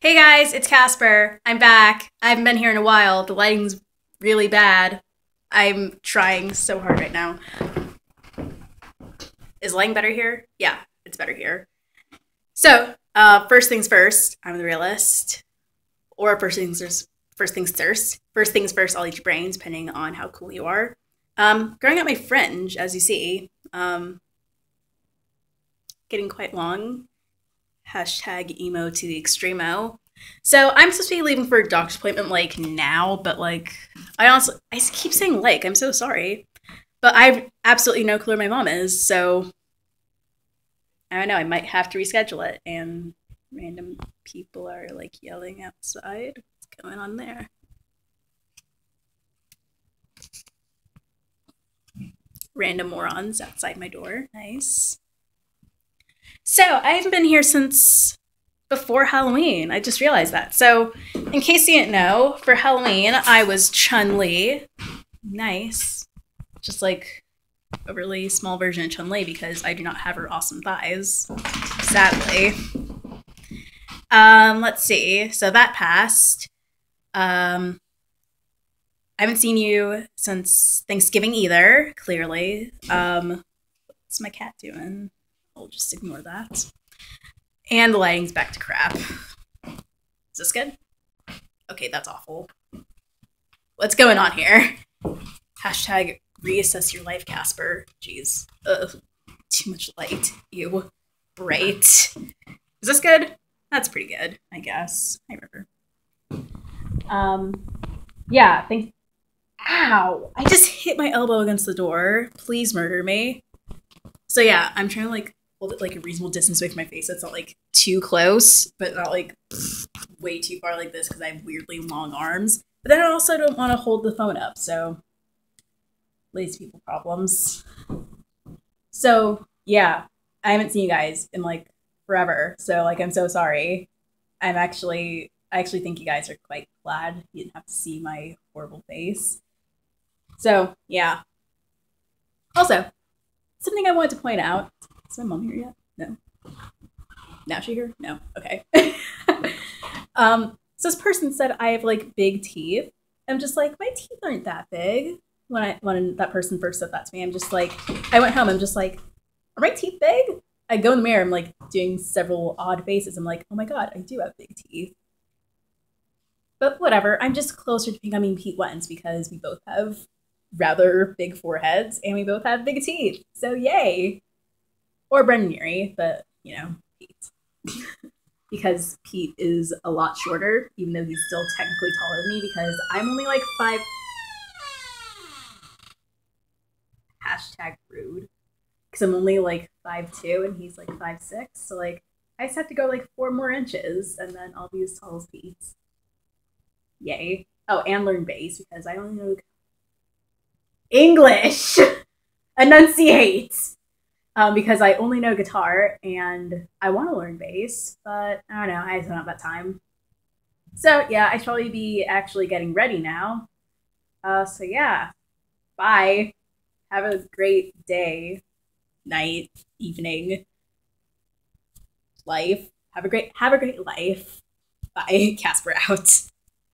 Hey guys, it's Casper. I'm back. I haven't been here in a while. The lighting's really bad. I'm trying so hard right now. Is lighting better here? Yeah, it's better here. So, uh, first things first, I'm the realist. Or first things first, first things first. First things first, I'll eat your brains, depending on how cool you are. Um, growing out my fringe, as you see, um, getting quite long. Hashtag emo to the extremo. So I'm supposed to be leaving for a doctor's appointment like now, but like I honestly I keep saying like I'm so sorry, but I have absolutely no clue where my mom is. So I don't know. I might have to reschedule it. And random people are like yelling outside. What's going on there? Random morons outside my door. Nice. So I haven't been here since before Halloween. I just realized that. So, in case you didn't know, for Halloween, I was Chun Li. Nice. Just like a really small version of Chun Li because I do not have her awesome thighs, sadly. Um, let's see. So that passed. Um, I haven't seen you since Thanksgiving either, clearly. Um, what's my cat doing? I'll just ignore that. And the lighting's back to crap. Is this good? Okay, that's awful. What's going on here? Hashtag reassess your life, Casper. Jeez. Ugh. Too much light. You. Bright. Is this good? That's pretty good, I guess. I remember. Um, yeah, thanks. Ow! I just hit my elbow against the door. Please murder me. So yeah, I'm trying to like like a reasonable distance away from my face. It's not like too close, but not like way too far like this because I have weirdly long arms. But then I also don't want to hold the phone up, so lazy people problems. So yeah, I haven't seen you guys in like forever. So like I'm so sorry. I'm actually I actually think you guys are quite glad you didn't have to see my horrible face. So yeah. Also, something I wanted to point out is my mom here yet? No. Now she here? No. Okay. um, so this person said I have like big teeth. I'm just like, my teeth aren't that big. When I when that person first said that to me, I'm just like, I went home. I'm just like, are my teeth big? I go in the mirror. I'm like doing several odd faces. I'm like, oh my god, I do have big teeth. But whatever. I'm just closer to becoming Pete Wentz because we both have rather big foreheads and we both have big teeth. So yay or Brendon Urie, but you know, Pete. because Pete is a lot shorter, even though he's still technically taller than me, because I'm only like five. Hashtag rude. Because I'm only like five two and he's like five six. So like I just have to go like four more inches and then I'll be as tall as Pete. Yay. Oh, and learn bass because I only know English. Enunciate um, because I only know guitar and I want to learn bass, but I don't know, I just don't have that time. So yeah, I should probably be actually getting ready now. Uh, so yeah, bye. Have a great day, night, evening, life. Have a great have a great life. Bye, Casper out.